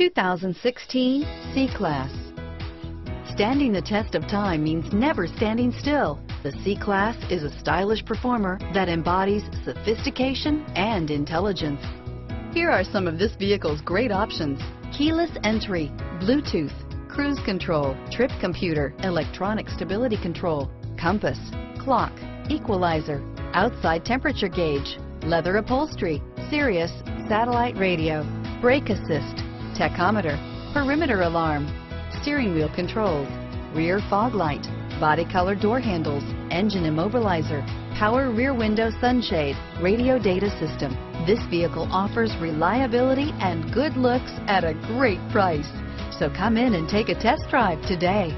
2016 C-Class. Standing the test of time means never standing still. The C-Class is a stylish performer that embodies sophistication and intelligence. Here are some of this vehicle's great options. Keyless entry, Bluetooth, cruise control, trip computer, electronic stability control, compass, clock, equalizer, outside temperature gauge, leather upholstery, Sirius, satellite radio, brake assist, tachometer, perimeter alarm, steering wheel controls, rear fog light, body color door handles, engine immobilizer, power rear window sunshade, radio data system. This vehicle offers reliability and good looks at a great price. So come in and take a test drive today.